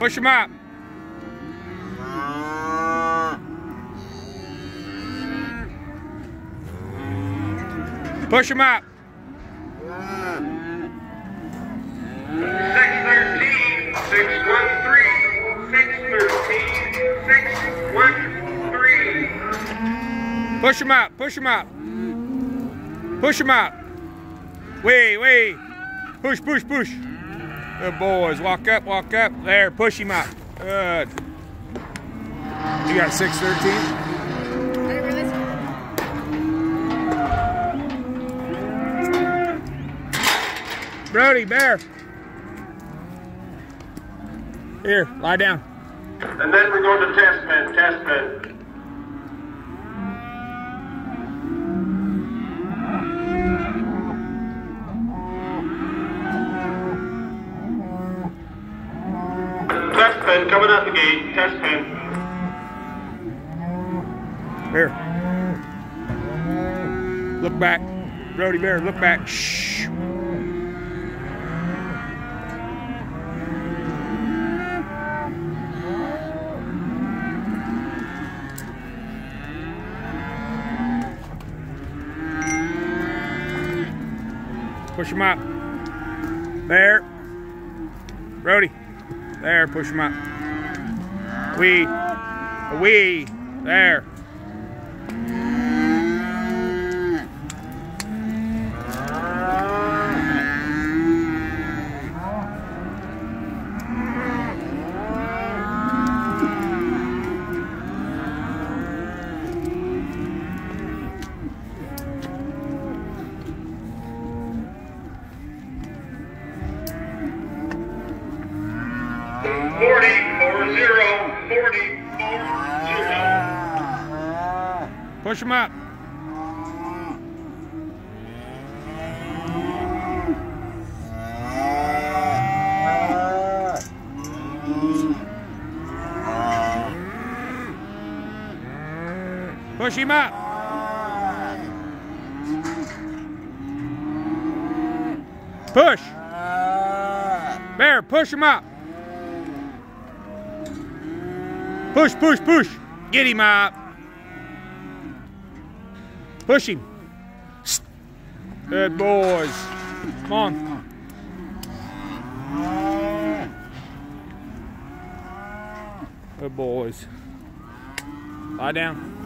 Push him up. Push him up. 613, 613, 613, 613. Push him up. Push him up. Push him up. Way, way. Push, push, push. Good boys. Walk up, walk up. There, push him up. Good. You got 613? Brodey, bear. Here, lie down. And then we're going to test pen, test pen. Pen coming out the gate, test pen. Bear. Look back. Brodey Bear, look back. Shh. Push him up. There. Brodey. There, push him up. We. We. There. Push him up. Push him up. Push. Bear, push him up. Push, push, push. Get him up. Push him. Good boys. Come on. Good boys. Lie down.